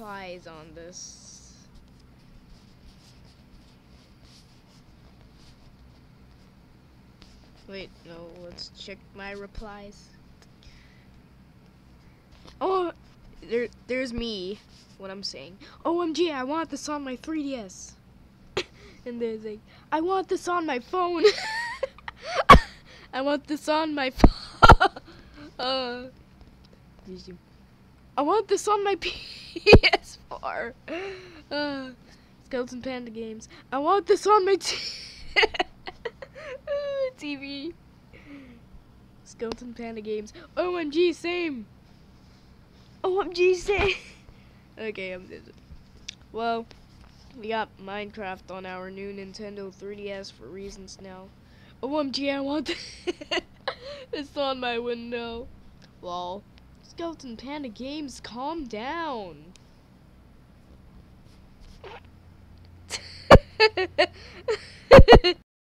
replies on this. Wait, no, let's check my replies. Oh, there, there's me. What I'm saying. OMG, I want this on my 3DS. and there's like, I want this on my phone. I want this on my phone. uh, I want this on my PS4. Uh, Skeleton Panda games. I want this on my t- TV. Skeleton Panda games. OMG, same. OMG, same. okay, I'm busy. Well, we got Minecraft on our new Nintendo 3DS for reasons now. OMG, I want it's on my window. Lol. Skeleton Panda Games, calm down.